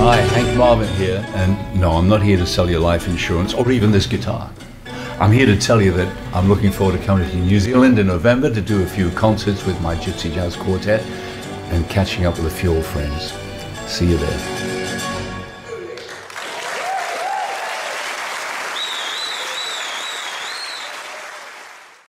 Hi, Hank Marvin here, and no, I'm not here to sell you life insurance or even this guitar. I'm here to tell you that I'm looking forward to coming to New Zealand in November to do a few concerts with my Gypsy Jazz Quartet and catching up with a few old friends. See you there.